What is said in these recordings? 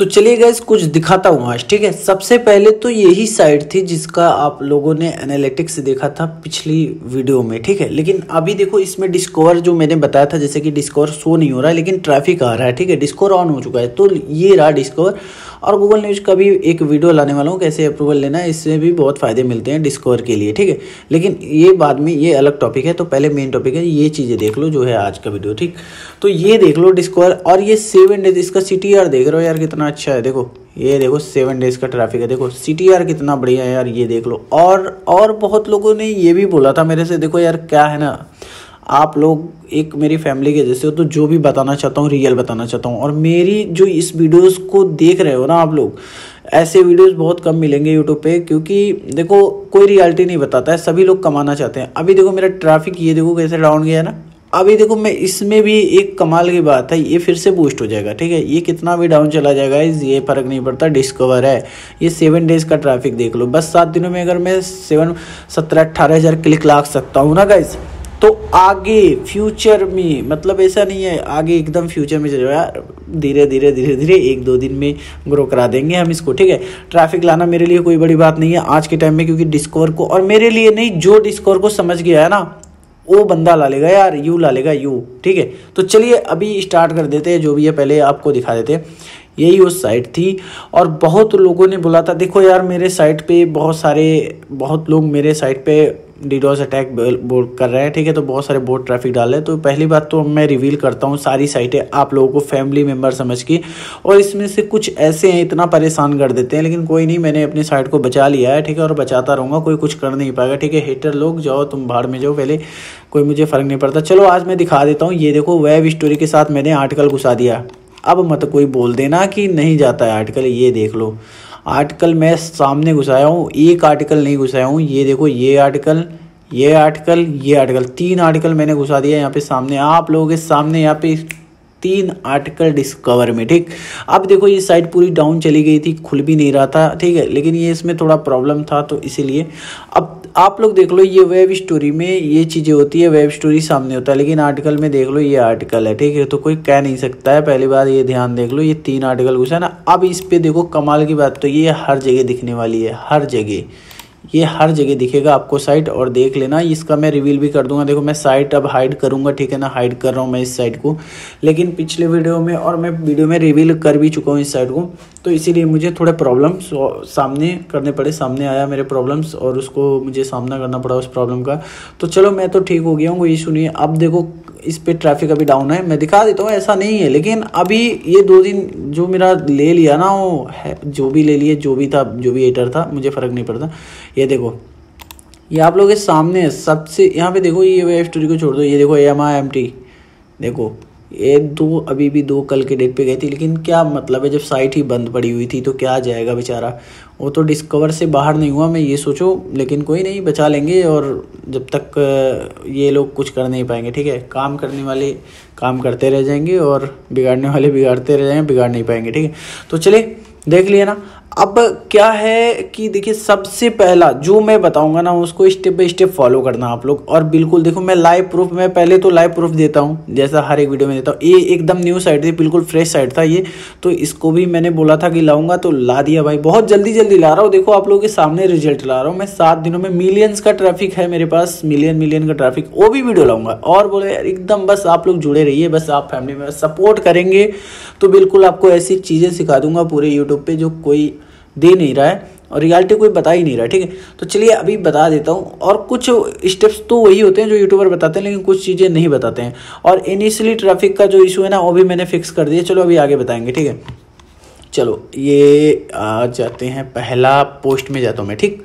तो चलिए गैस कुछ दिखाता हूँ आज, ठीक है? सबसे पहले तो यही साइट थी जिसका आप लोगों ने एनालिटिक्स देखा था पिछली वीडियो में, ठीक है? लेकिन अभी देखो, इसमें डिस्कवर जो मैंने बताया था, जैसे कि डिस्कवर शो नहीं हो रहा है लेकिन ट्रैफ़िक आ रहा है, ठीक है? डिस्कवर ऑन हो चुका है तो ये रहा डिस्कवर और गूगल न्यूज़ का भी एक वीडियो लाने वाला हूँ, कैसे अप्रूवल लेना है, इससे भी बहुत फ़ायदे मिलते हैं डिस्कवर के लिए, ठीक है? लेकिन ये बाद में ये अलग टॉपिक है तो पहले मेन टॉपिक है, ये चीज़ें देख लो जो है आज का वीडियो ठीक? तो ये देख लो डिस्कवर और ये सेवन डेज़ इसका सी देख रहे हो यार, कितना अच्छा है, देखो, ये देखो सेवन डेज़ का ट्रैफ़िक है, देखो सीटीआर कितना बढ़िया है यार, ये देख लो। और और बहुत लोगों ने ये भी बोला था मेरे से, देखो यार, क्या है ना, आप लोग, एक मेरी फैमिली के जैसे हो तो जो भी बताना चाहता हूँ रियल बताना चाहता हूँ। और मेरी जो इस वीडियोस को देख रहे हो ना आप लोग, ऐसे वीडियोस बहुत कम मिलेंगे यूट्यूब पे, क्योंकि देखो, कोई रियलिटी नहीं बताता है, सभी लोग कमाना चाहते हैं। अभी देखो, मेरा ट्रैफ़िक ये देखो कैसे डाउन गया ना। अभी देखो मैं इसमें भी एक कमाल की बात है, ये फिर से बूस्ट हो जाएगा, ठीक है? ये कितना भी डाउन चला जाएगा ये फ़र्क नहीं पड़ता डिस्कवर है। ये सेवन डेज़ का ट्रैफ़िक देख लो। बस सात दिनों में अगर मैं सेवन सत्रह अट्ठारह हज़ार क्लिक ला सकता हूँ ना गाइज़ तो आगे फ्यूचर में मतलब ऐसा नहीं है, आगे एकदम फ्यूचर में चलेगा धीरे धीरे धीरे धीरे एक दो दिन में ग्रो करा देंगे हम इसको, ठीक है? ट्रैफ़िक लाना मेरे लिए कोई बड़ी बात नहीं है, आज के टाइम में, क्योंकि डिस्कवर को, और मेरे लिए नहीं, जो डिस्कवर को समझ गया है ना वो बंदा ला लेगा यार, यू ला लेगा, यू, ठीक है? तो चलिए अभी स्टार्ट कर देते हैं, जो भी है, पहले आपको दिखा देते हैं। यही उस साइट थी और बहुत लोगों ने बोला था, देखो यार, मेरे साइट पे बहुत सारे, बहुत लोग मेरे साइट पे डीडोस अटैक कर रहे हैं, ठीक है? तो बहुत सारे बोट ट्रैफ़िक डाल रहे हैं। तो पहली बात तो मैं रिवील करता हूँ सारी साइटें आप लोगों को फैमिली मेंबर समझ के। और इसमें से कुछ ऐसे हैं, इतना परेशान कर देते हैं, लेकिन कोई नहीं, मैंने अपनी साइट को बचा लिया है, ठीक है? और बचाता रहूँगा, कोई कुछ कर नहीं पाएगा, ठीक है? हेटर लोग, जाओ तुम बाहर में जाओ, पहले कोई मुझे फ़र्क नहीं पड़ता। चलो, आज मैं दिखा देता हूँ, ये देखो वेब स्टोरी के साथ मैंने आर्टिकल घुसा दिया। अब मत कोई बोल देना कि नहीं जाता है आर्टिकल ये देख लो। आर्टिकल मैं सामने घुसाया हूँ, एक आर्टिकल नहीं घुसाया हूँ, ये देखो, ये आर्टिकल ये आर्टिकल ये आर्टिकल, तीन आर्टिकल मैंने घुसा दिया यहाँ पे सामने, आप लोगों के सामने यहाँ पे तीन आर्टिकल डिस्कवर में, ठीक? अब देखो, ये साइट पूरी डाउन चली गई थी, खुल भी नहीं रहा था, ठीक है? लेकिन ये इसमें थोड़ा प्रॉब्लम था तो इसीलिए अब आप लोग देख लो, ये वेब स्टोरी में ये चीज़ें होती है वेब स्टोरी सामने होता है, लेकिन आर्टिकल में देख लो, ये आर्टिकल है, ठीक है? तो कोई कह नहीं सकता है, पहली बार ये ध्यान देख लो, ये तीन आर्टिकल घुसा ना? अब इस पर देखो, कमाल की बात तो ये हर जगह दिखने वाली है, हर जगह। ये हर जगह दिखेगा आपको साइट और देख लेना। इसका मैं रिवील भी कर दूँगा। देखो, मैं साइट अब हाइड करूँगा, ठीक है ना? हाइड कर रहा हूँ मैं इस साइट को। लेकिन पिछले वीडियो में और मैं वीडियो में रिवील कर भी चुका हूँ इस साइट को। तो इसीलिए मुझे थोड़े प्रॉब्लम्स सामने करने पड़े, सामने आया मेरे प्रॉब्लम्स और उसको मुझे सामना करना पड़ा उस प्रॉब्लम का। तो चलो, मैं तो ठीक हो गया हूँ नहीं है। अब देखो इस पर ट्रैफ़िक अभी डाउन है, मैं दिखा देता हूँ, ऐसा नहीं है। लेकिन अभी ये दो दिन जो मेरा ले लिया ना, वो है, जो भी ले लिए, जो भी था, जो भी एटर था, मुझे फ़र्क नहीं पड़ता। ये देखो, ये आप लोगों के सामने सबसे, यहाँ पे देखो, ये वेब स्टोरी को छोड़ दो, ये देखो एम आई एम टी देखो, ये दो, अभी भी दो कल के डेट पे गई थी, लेकिन क्या मतलब है, जब साइट ही बंद पड़ी हुई थी तो क्या जाएगा बेचारा? वो तो डिस्कवर से बाहर नहीं हुआ, मैं ये सोचो, लेकिन कोई नहीं, बचा लेंगे और जब तक ये लोग कुछ कर नहीं पाएँगे, ठीक है? काम करने वाले काम करते रह जाएँगे और बिगाड़ने वाले बिगाड़ते रह जाएँगे बिगाड़ नहीं पाएँगे, ठीक है? तो चले देख लिया ना। अब क्या है कि देखिए, सबसे पहला जो मैं बताऊँगा ना, उसको स्टेप बाय स्टेप फॉलो करना आप लोग। और बिल्कुल देखो, मैं लाइव प्रूफ मैं पहले तो लाइव प्रूफ देता हूँ, जैसा हर एक वीडियो में देता हूँ। ये एकदम न्यू साइट थी, बिल्कुल फ्रेश साइट था ये। तो इसको भी मैंने बोला था कि लाऊँगा तो ला दिया भाई। बहुत जल्दी जल्दी ला रहा हूँ। देखो, आप लोगों के सामने रिज़ल्ट ला रहा हूँ। मैं सात दिनों में मिलियंस का ट्रैफ़िक है मेरे पास। मिलियन मिलियन का ट्रैफ़िक वो भी वीडियो लाऊँगा। और बोले, यार, एकदम बस आप लोग जुड़े रहिए, बस आप फैमिली में सपोर्ट करेंगे। तो बिल्कुल आपको ऐसी चीज़ें सिखा दूँगा पूरे यूट्यूब पर जो कोई दे नहीं रहा है और रियलिटी कोई बता ही नहीं रहा ठीक है? तो चलिए अभी बता देता हूँ और कुछ स्टेप्स तो वही होते हैं जो यूट्यूबर बताते हैं, लेकिन कुछ चीज़ें नहीं बताते हैं। और इनिशियली ट्रैफ़िक का जो इशू है ना, वो भी मैंने फिक्स कर दिया। चलो अभी आगे बताएँगे, ठीक है? चलो, ये आ जाते हैं, पहला पोस्ट में जाता हूँ मैं, ठीक?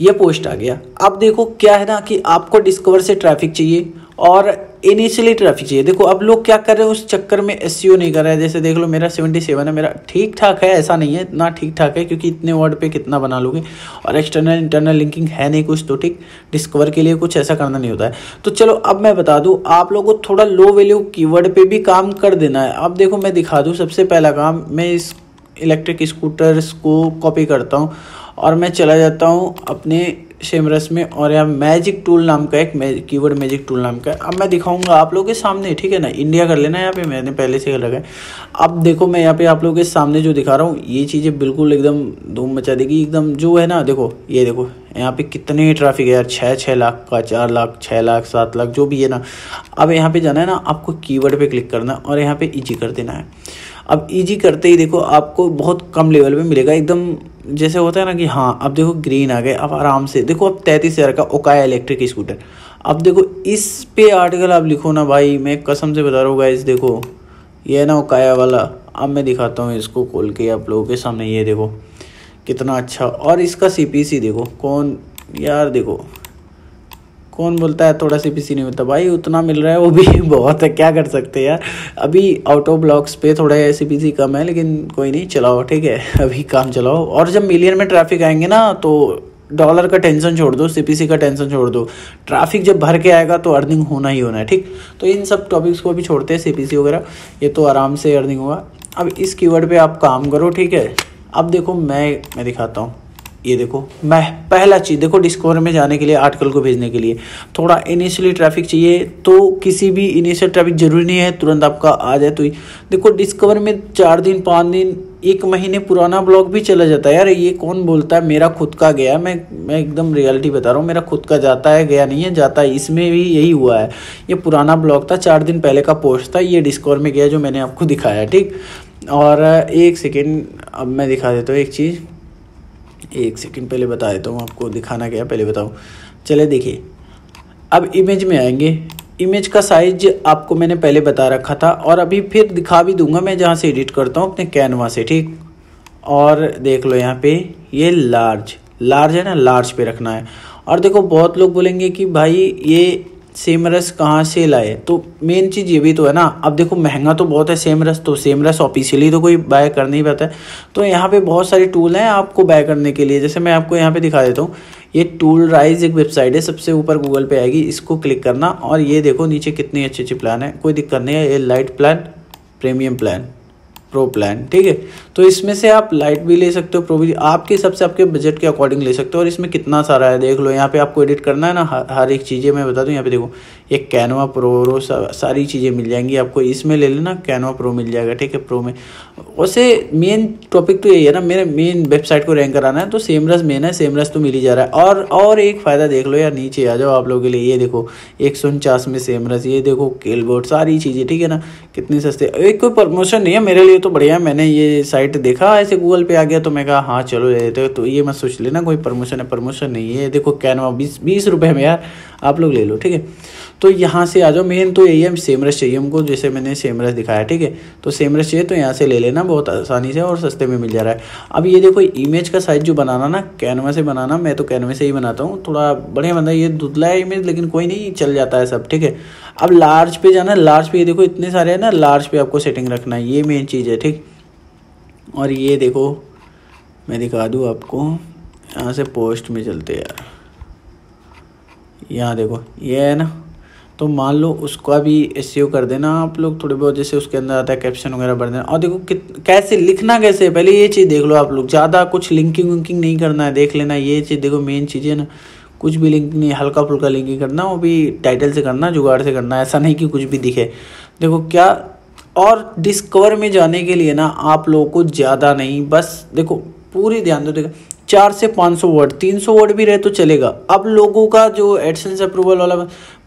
ये पोस्ट आ गया। अब देखो क्या है ना कि आपको डिस्कवर से ट्रैफ़िक चाहिए। और इनिशियली ट्रैफ़िक चाहिए। देखो, अब लोग क्या कर रहे हैं, उस चक्कर में एस नहीं कर रहे हैं। जैसे देख लो, मेरा सेवेंटी सेवन है, मेरा ठीक ठाक है, ऐसा नहीं है इतना ठीक ठाक है, क्योंकि इतने वर्ड पे कितना बना लोगे? और एक्सटर्नल इंटरनल लिंकिंग है नहीं कुछ तो ठीक डिस्कवर के लिए कुछ ऐसा करना नहीं होता है। तो चलो, अब मैं बता दूँ, आप लोगों को थोड़ा लो वैल्यू कीवर्ड पे भी काम कर देना है। अब देखो, मैं दिखा दूँ, सबसे पहला काम, मैं इस इलेक्ट्रिक स्कूटर्स को कॉपी करता हूँ, और मैं चला जाता हूँ अपने सेमरस में और यहाँ मैजिक टूल नाम का एक कीवर्ड मैजिक टूल नाम का। अब मैं दिखाऊँगा आप लोगों के सामने, ठीक है ना? इंडिया कर लेना यहाँ पे, मैंने पहले से कर लगा है। अब देखो मैं यहाँ पे आप लोगों के सामने जो दिखा रहा हूँ, ये चीज़ें बिल्कुल एकदम धूम मचा देगी। एकदम जो है ना, देखो, ये देखो, यहाँ पे कितने ट्रैफ़िक है यार छः छः लाख का, चार लाख छः लाख, सात लाख, जो भी है ना। अब यहाँ पे जाना है ना, आपको कीवर्ड पे क्लिक करना है और यहाँ पे इजी कर देना है। अब ईजी करते ही देखो आपको बहुत कम लेवल पे मिलेगा। एकदम जैसे होता है ना कि हाँ अब देखो ग्रीन आ गए, अब आराम से। देखो अब तैंतीस हज़ार का ओकाया इलेक्ट्रिक स्कूटर अब देखो इस पे आर्टिकल आप लिखो ना भाई, मैं कसम से बता रहा हूँ गाइस देखो, ये है ना ओकाया वाला। अब मैं दिखाता हूँ इसको खोल के आप लोगों के सामने। ये देखो, कितना अच्छा। और इसका सी देखो, कौन? यार देखो कौन बोलता है? थोड़ा सी पीसी नहीं होता भाई, उतना मिल रहा है, वो भी बहुत है, क्या कर सकते हैं यार? अभी ऑटो ब्लॉक्स पे थोड़ा सी पीसी कम है, लेकिन कोई नहीं, चलाओ, ठीक है? अभी काम चलाओ। और जब मिलियन में ट्रैफ़िक आएँगे ना तो डॉलर का टेंशन छोड़ दो सीपीसी का टेंशन छोड़ दो। ट्रैफ़िक जब भर के आएगा तो अर्निंग होना ही होना है, ठीक? तो इन सब टॉपिक्स को भी छोड़ते हैं सीपीसी वगैरह। ये तो आराम से अर्निंग होगा। अब इस कीवर्ड पे आप काम करो, ठीक है? अब देखो, मैं मैं दिखाता हूँ। ये देखो। मैं पहला चीज़, देखो डिस्कवर में जाने के लिए आर्टिकल को भेजने के लिए, थोड़ा इनिशियली ट्रैफ़िक चाहिए तो किसी भी इनिशियल ट्रैफ़िक ज़रूरी नहीं है, तुरंत आपका आ जाए तो ही। देखो डिस्कवर में चार दिन, पाँच दिन, एक महीने पुराना ब्लॉग भी चला जाता है। यार, ये कौन बोलता है? मेरा खुद का गया मैं मैं एकदम रियलिटी बता रहा हूँ, मेरा खुद का जाता है, गया नहीं है, जाता है। इसमें भी यही हुआ है। ये पुराना ब्लॉग था, चार दिन पहले का पोस्ट था, ये डिस्कवर में गया जो मैंने आपको दिखाया, ठीक? और एक सेकेंड अब मैं दिखा देता हूँ एक चीज़। एक सेकंड पहले बता देता हूँ, आपको दिखाना क्या पहले बताऊँ। चले देखिए, अब इमेज में आएँगे। इमेज का साइज़ आपको मैंने पहले बता रखा था और अभी फिर दिखा भी दूँगा मैं जहाँ से एडिट करता हूँ, अपने कैनवा से, ठीक? और देख लो यहाँ पे, ये लार्ज लार्ज है ना लार्ज पे रखना है। और देखो, बहुत लोग बोलेंगे कि भाई, ये सेम रस कहाँ से लाए? तो मेन चीज़ ये भी तो है ना, अब देखो महँगा तो बहुत है सेम रस तो सेम रस ऑफिशियली तो कोई बाय कर नहीं पाता है। तो यहाँ पे बहुत सारी टूल हैं आपको बाय करने के लिए। जैसे मैं आपको यहाँ पे दिखा देता हूँ, ये टूल राइज एक वेबसाइट है, सबसे ऊपर गूगल पे आएगी, इसको क्लिक करना। और ये देखो नीचे कितनी अच्छी अच्छी प्लान है, कोई दिक्कत नहीं है, ये light plan premium plan pro plan ठीक है? तो इसमें से आप लाइट भी ले सकते हो प्रो भी, आपके हिसाब से आपके बजट के अकॉर्डिंग ले सकते हो और इसमें कितना सारा है, देख लो, यहाँ पे आपको एडिट करना है ना हर एक चीज़ें मैं बता दूँ, यहाँ पे देखो। ये कैनवा प्रो सारी चीज़ें मिल जाएँगी। आपको इसमें ले लेना कैनवा प्रो मिल जाएगा, ठीक है प्रो में। वैसे मेन टॉपिक तो यही है ना, मेरे मेन वेबसाइट को रैंक कराना है तो सेमरस मेन है सेमरस तो मिल ही जा रहा है। और और एक फ़ायदा देख लो यार, नीचे आ जाओ आप लोगों के लिए, ये देखो, एक सौ उनचास में सेमरस ये देखो केलबोर्ड सारी चीज़ें, ठीक है ना, कितनी सस्ते। एक कोई प्रमोशन नहीं है मेरे लिए तो बढ़िया है, मैंने ये साइट देखा, ऐसे गूगल पे आ गया तो मैं कहा हाँ चलो लेते तो ये मत सोच लेना, कोई प्रमोशन है प्रमोशन नहीं है। देखो कैनवा बीस बीस रुपये में यार, आप लोग ले लो, ठीक है। तो यहाँ से आ जाओ। मेन तो यही है सेमरस चाहिए हमको, जैसे मैंने सेमरस दिखाया, ठीक है? तो सेमरस चाहिए तो यहाँ से ले लेना, बहुत आसानी से और सस्ते में मिल जा रहा है। अब ये देखो इमेज का साइज़ जो बनाना ना कैनवा से बनाना, मैं तो कैनवे से ही बनाता हूँ। थोड़ा बढ़िया बनता है, ये दुधला है इमेज लेकिन कोई नहीं, चल जाता है सब, ठीक है? अब लार्ज पे जाना लार्ज पे ये देखो, इतने सारे हैं ना लार्ज पे आपको सेटिंग रखना है, ये मेन चीज़ है, ठीक? और ये देखो, मैं दिखा दूँ आपको, यहाँ से पोस्ट में चलते यार यहाँ देखो, ये है ना तो मान लो उसका भी एस कर देना आप लोग थोड़े बहुत, जैसे उसके अंदर आता है कैप्शन वगैरह भर देना। और देखो कैसे लिखना कैसे पहले ये चीज़ देख लो आप लोग। ज़्यादा कुछ लिंकिंग विंकिंग नहीं करना है। देख लेना ये चीज़, देखो मेन चीज़ है ना। कुछ भी लिंक नहीं हल्का फुल्का लिंकिंग करना, वो भी टाइटल से करना, जुगाड़ से करना। ऐसा नहीं कि कुछ भी दिखे। देखो क्या, और डिस्कवर में जाने के लिए ना आप लोगों को ज़्यादा नहीं, बस देखो, पूरी ध्यान दो। देखो चार से पाँच सौ वर्ड, तीन सौ वर्ड भी रहे तो चलेगा। अब लोगों का जो एडसेंस अप्रूवल वाला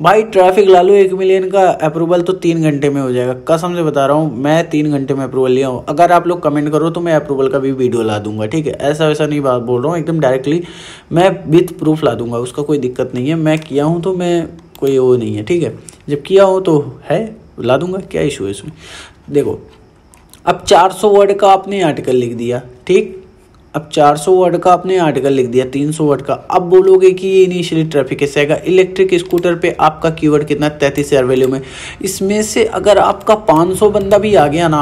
भाई ट्रैफ़िक ला लो एक मिलियन का अप्रूवल तो तीन घंटे में हो जाएगा। कसम से बता रहा हूँ, मैं तीन घंटे में अप्रूवल लिया हूँ। अगर आप लोग कमेंट करो तो मैं अप्रूवल का भी वीडियो ला दूँगा, ठीक है? ऐसा वैसा नहीं बात बोल रहा हूँ, एकदम डायरेक्टली मैं विथ प्रूफ ला दूँगा, उसका कोई दिक्कत नहीं है। मैं किया हूँ तो मैं कोई वो नहीं है, ठीक है? जब किया हो तो है, ला दूँगा, क्या इशू है इसमें? देखो, अब 400 वर्ड का आपने आर्टिकल लिख दिया, ठीक? अब 400 वर्ड का आपने आर्टिकल लिख दिया 300 वर्ड का। अब बोलोगे कि ये इनिशियली ट्रैफ़िक कैसे आएगा? इलेक्ट्रिक स्कूटर पे आपका कीवर्ड कितना? तैंतीस हज़ार वैल्यू में। इसमें से अगर आपका 500 बंदा भी आ गया ना,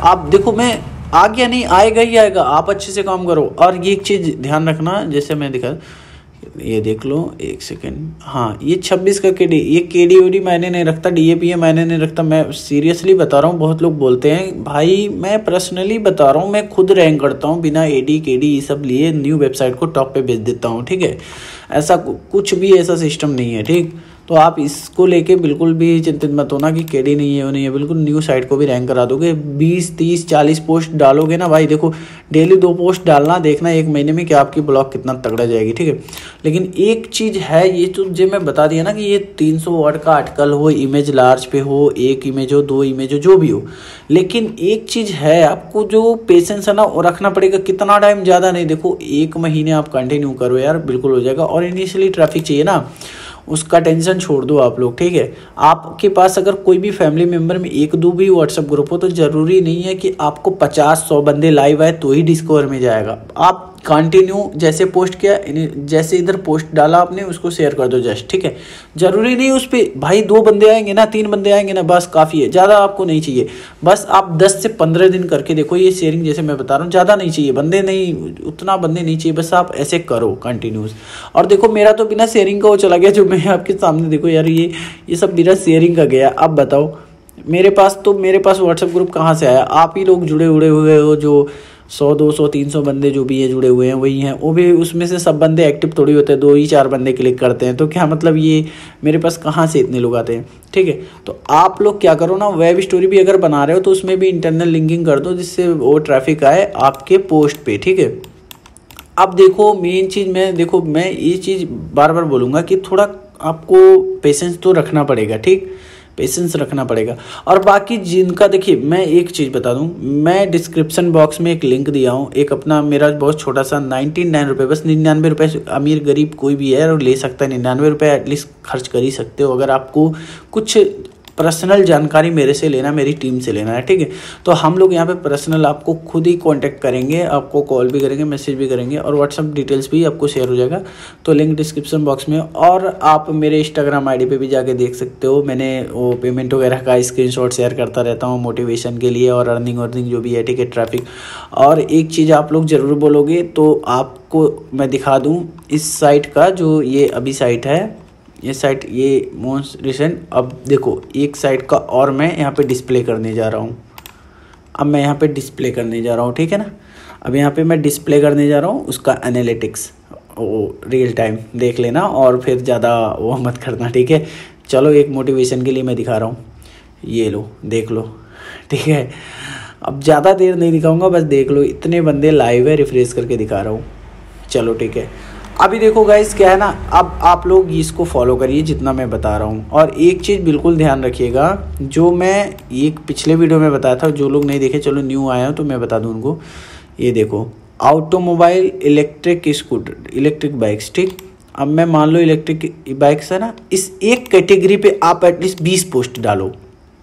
आप देखो मैं, आ गया नहीं, आएगा ही आएगा। आप अच्छे से काम करो। और ये एक चीज़ ध्यान रखना, जैसे मैं दिखा ये देख लो, एक सेकेंड हाँ ये छब्बीस का के डी ये के डी डी मैंने नहीं रखता डी ए पी ए मैंने नहीं रखता। मैं सीरियसली बता रहा हूँ, बहुत लोग बोलते हैं, भाई, मैं पर्सनली बता रहा हूँ, मैं खुद रैंक करता हूँ, बिना ए डी के डी ये सब लिए न्यू वेबसाइट को टॉप पे भेज देता हूँ, ठीक है? ऐसा कुछ भी ऐसा सिस्टम नहीं है, ठीक? तो आप इसको लेके बिल्कुल भी चिंतित मत होना कि केडी नहीं है, वो नहीं है। बिल्कुल न्यू साइट को भी रैंक करा दोगे। बीस, तीस, चालीस पोस्ट डालोगे ना भाई, देखो डेली दो पोस्ट डालना, देखना एक महीने में कि आपकी ब्लॉग कितना तगड़ा जाएगी, ठीक है? लेकिन एक चीज़ है, ये तो जो मैं बता दिया ना कि ये तीन सौ वर्ड का आर्टिकल हो इमेज लार्ज पे हो, एक इमेज हो, दो इमेज हो, जो भी हो। लेकिन एक चीज़ है, आपको जो पेशेंस है ना, वो रखना पड़ेगा। कितना टाइम ज़्यादा नहीं, देखो, एक महीने आप कंटिन्यू करो यार, बिल्कुल हो जाएगा। और इनिशियली ट्रैफ़िक चाहिए ना। उसका टेंशन छोड़ दो आप लोग, ठीक है? आपके पास अगर कोई भी फैमिली मेंबर में एक दो भी व्हाट्सअप ग्रुप हो तो ज़रूरी नहीं है कि आपको पचास सौ बंदे लाइव आए तो ही डिस्कवर में जाएगा। आप कंटिन्यू जैसे पोस्ट किया जैसे इधर पोस्ट डाला आपने, उसको शेयर कर दो जस्ट ठीक है? ज़रूरी नहीं उस पर भाई दो बंदे आएँगे ना, तीन बंदे आएँगे ना, बस काफ़ी है, ज़्यादा आपको नहीं चाहिए। बस आप दस से पंद्रह दिन करके देखो, ये शेयरिंग जैसे मैं बता रहा हूँ, ज़्यादा नहीं चाहिए, बंदे नहीं, उतना बंदे नहीं चाहिए, बस आप ऐसे करो कंटिन्यूस और देखो, मेरा तो बिना शेयरिंग का वो चला गया, जो मैं आपके सामने देखो यार, ये ये सब बिना शेयरिंग का गया। अब बताओ, मेरे पास तो मेरे पास व्हाट्सएप ग्रुप कहाँ से आया? आप ही लोग जुड़े उड़े हुए हो, जो सौ, दो सौ, तीन सौ बंदे जो भी है जुड़े हुए हैं, वही हैं। वो भी उसमें से सब बंदे एक्टिव थोड़ी होते हैं, दो ही चार बंदे क्लिक करते हैं। तो क्या मतलब ये मेरे पास कहाँ से इतने लोग आते हैं? ठीक है तो आप लोग क्या करो ना वेब स्टोरी भी अगर बना रहे हो तो उसमें भी इंटरनल लिंकिंग कर दो, जिससे वो ट्रैफ़िक आए आपके पोस्ट पर ठीक है? अब देखो मेन चीज़ मैं, देखो, मैं ये चीज़ बार बार बोलूँगा कि थोड़ा आपको पेशेंस तो रखना पड़ेगा, ठीक? पेशेंस रखना पड़ेगा। और बाकी जिनका देखिए, मैं एक चीज़ बता दूँ, मैं डिस्क्रिप्शन बॉक्स में एक लिंक दिया हूँ। एक अपना मेरा बहुत छोटा सा नाइन्टी नाइन रुपये बस निन्यानवे रुपये अमीर गरीब कोई भी है और ले सकता है। निन्यानवे रुपये एटलीस्ट खर्च कर ही सकते हो। अगर आपको कुछ पर्सनल जानकारी मेरे से लेना, मेरी टीम से लेना है, ठीक है? तो हम लोग यहाँ पे पर्सनल आपको खुद ही कांटेक्ट करेंगे, आपको कॉल भी करेंगे मैसेज भी करेंगे और व्हाट्सअप डिटेल्स भी आपको शेयर हो जाएगा। तो लिंक डिस्क्रिप्शन बॉक्स में और आप मेरे इंस्टाग्राम आईडी पे भी जाके देख सकते हो। मैंने वो पेमेंट वगैरह का स्क्रीन शेयर करता रहता हूँ मोटिवेशन के लिए और अर्निंग अर्निंग जो भी है, ठीक है ट्रैफ़िक और एक चीज़ आप लोग ज़रूर बोलोगे तो आपको मैं दिखा दूँ इस साइट का जो ये अभी साइट है। ये साइट ये मोस्ट रिसेंट अब देखो, एक साइट का और मैं यहाँ पे डिस्प्ले करने जा रहा हूँ। अब मैं यहाँ पे डिस्प्ले करने जा रहा हूँ, ठीक है ना? अब यहाँ पे मैं डिस्प्ले करने जा रहा हूँ उसका एनालिटिक्स वो रियल टाइम देख लेना और फिर ज़्यादा वो मत करना, ठीक है? चलो, एक मोटिवेशन के लिए मैं दिखा रहा हूँ। ये लो, देख लो, ठीक है? अब ज़्यादा देर नहीं दिखाऊँगा, बस देख लो, इतने बंदे लाइव है रिफ्रेश करके दिखा रहा हूँ। चलो, ठीक है? अभी देखो गाइस क्या है ना, अब आप लोग इसको फॉलो करिए जितना मैं बता रहा हूँ। और एक चीज़ बिल्कुल ध्यान रखिएगा, जो मैं एक पिछले वीडियो में बताया था, जो लोग नहीं देखे, चलो न्यू आया हो तो मैं बता दूँ उनको। ये देखो automobile electric scooter electric bikes ठीक? अब मैं मान लो इलेक्ट्रिक बाइक्स है ना, इस एक कैटेगरी पे आप एटलीस्ट बीस पोस्ट डालो।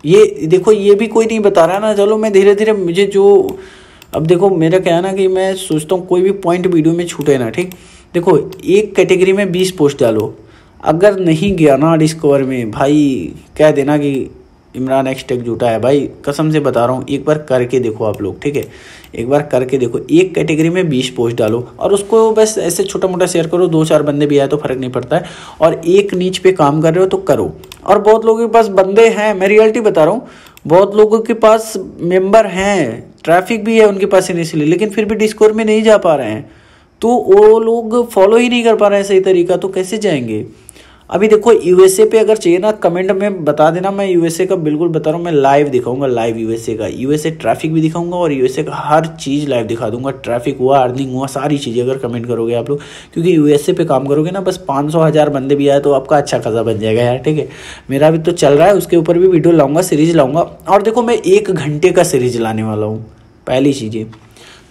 ये देखो, ये भी कोई नहीं बता रहा ना, चलो मैं धीरे धीरे मुझे जो, अब देखो मेरा क्या है ना कि मैं सोचता हूँ कोई भी पॉइंट वीडियो में छूटे ना, ठीक? देखो, एक कैटेगरी में बीस पोस्ट डालो। अगर नहीं गया ना डिस्कवर में, भाई, कह देना कि इमरान एक्सटेक झूठा है। भाई, कसम से बता रहा हूँ, एक बार करके देखो आप लोग, ठीक है? एक बार करके देखो, एक कैटेगरी में बीस पोस्ट डालो और उसको बस ऐसे छोटा मोटा शेयर करो दो चार बंदे भी आए तो फ़र्क नहीं पड़ता है। और एक नीच पे काम कर रहे हो तो करो। और बहुत लोगों के पास बंदे हैं, मैं रियलिटी बता रहा हूँ, बहुत लोगों के पास मेंबर हैं ट्रैफ़िक भी है उनके पास इनिशियली, लेकिन फिर भी डिस्कोर में नहीं जा पा रहे हैं। तो वो लोग फॉलो ही नहीं कर पा रहे हैं सही तरीका तो कैसे जाएँगे? अभी देखो यूएसए पे अगर चाहिए ना कमेंट में बता देना, मैं यूएसए का बिल्कुल बता रहा हूँ, मैं लाइव दिखाऊँगा लाइव यूएसए का। यूएसए ट्रैफ़िक भी दिखाऊँगा और यूएसए का हर चीज़ लाइव दिखा दूँगा। ट्रैफ़िक हुआ अर्निंग हुआ, सारी चीज़ें अगर कमेंट करोगे आप लोग, क्योंकि यूएसए पे काम करोगे ना, बस पाँच सौ हज़ार बंदे भी आए तो आपका अच्छा खासा बन जाएगा यार, ठीक है? मेरा भी तो चल रहा है, उसके ऊपर भी वीडियो लाऊँगा सीरीज़ लाऊँगा। और देखो, मैं एक घंटे का सीरीज़ लाने वाला हूँ, पहली चीज़ें।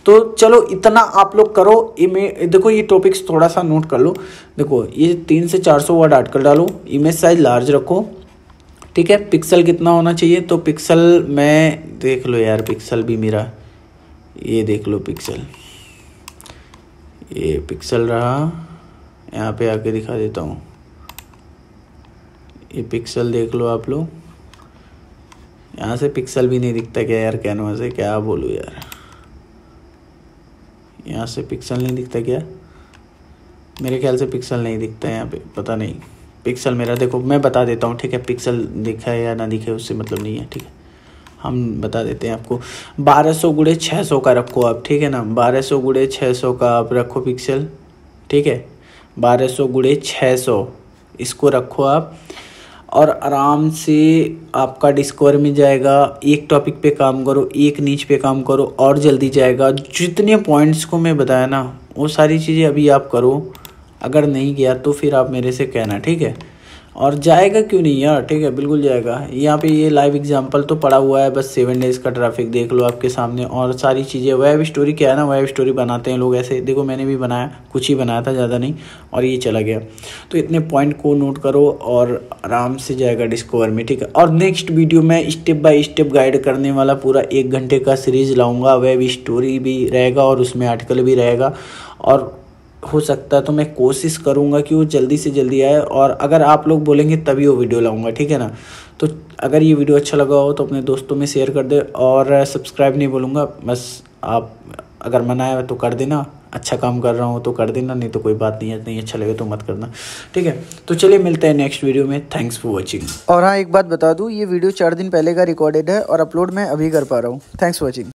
तो चलो, इतना आप लोग करो। इमेज देखो, ये टॉपिक्स थोड़ा सा नोट कर लो। देखो, ये तीन से चार सौ वर्ड आर्टिकल डालो। इमेज साइज़ लार्ज रखो। ठीक है? पिक्सल कितना होना चाहिए? तो पिक्सल मैं देख लो यार पिक्सल भी मेरा। ये देख लो पिक्सल ये पिक्सल रहा। यहाँ पे आके दिखा देता हूँ। ये पिक्सल देख लो आप लोग। यहाँ से पिक्सल भी नहीं दिखता क्या यार कैनवा से क्या बोलूँ यार? यहाँ से पिक्सल नहीं दिखता क्या? मेरे ख्याल से पिक्सल नहीं दिखता है यहाँ पे, पता नहीं। पिक्सल मेरा, देखो, मैं बता देता हूँ, ठीक है? पिक्सल दिखा है या ना दिखे, उससे मतलब नहीं है, ठीक है? हम बता देते हैं आपको। बारह सौ गुड़े छः सौ का रखो आप, ठीक है ना? बारह सौ गुड़े छः सौ का आप रखो पिक्सल ठीक है? बारह सौ गुड़े छः सौ, इसको रखो आप। और आराम से आपका डिस्कवर में जाएगा। एक टॉपिक पे काम करो, एक नीच पे काम करो और जल्दी जाएगा। जितने पॉइंट्स को मैं बताया ना, वो सारी चीज़ें अभी आप करो। अगर नहीं गया तो फिर आप मेरे से कहना, ठीक है? और जाएगा क्यों नहीं यार? ठीक है, बिल्कुल जाएगा। यहाँ पे ये लाइव एग्जांपल तो पड़ा हुआ है, बस सेवन डेज़ का ट्रैफ़िक देख लो आपके सामने। और सारी चीज़ें वेब स्टोरी क्या है ना वेब स्टोरी बनाते हैं लोग ऐसे। देखो, मैंने भी बनाया, कुछ ही बनाया था, ज़्यादा नहीं। और ये चला गया। तो इतने पॉइंट को नोट करो और आराम से जाएगा डिस्कवर में, ठीक है? और नेक्स्ट वीडियो में स्टेप बाय स्टेप गाइड करने वाला पूरा एक घंटे का सीरीज़ लाऊँगा। वेब स्टोरी भी रहेगा और उसमें आर्टिकल भी रहेगा। और हो सकता है तो मैं कोशिश करूँगा कि वो जल्दी से जल्दी आए और अगर आप लोग बोलेंगे तभी वो वीडियो लाऊँगा, ठीक है ना? तो अगर ये वीडियो अच्छा लगा हो तो अपने दोस्तों में शेयर कर दे और सब्सक्राइब नहीं बोलूँगा, बस आप अगर मना है तो कर देना अच्छा काम कर रहा हूँ तो कर देना, नहीं तो कोई बात नहीं है, नहीं अच्छा लगे तो मत करना, ठीक है? तो चलिए मिलते हैं नेक्स्ट वीडियो में थैंक्स फॉर वॉचिंग और हाँ एक बात बता दूँ, ये वीडियो चार दिन पहले का रिकॉर्डेड है और अपलोड मैं अभी कर पा रहा हूँ थैंक्स फॉर वॉचिंग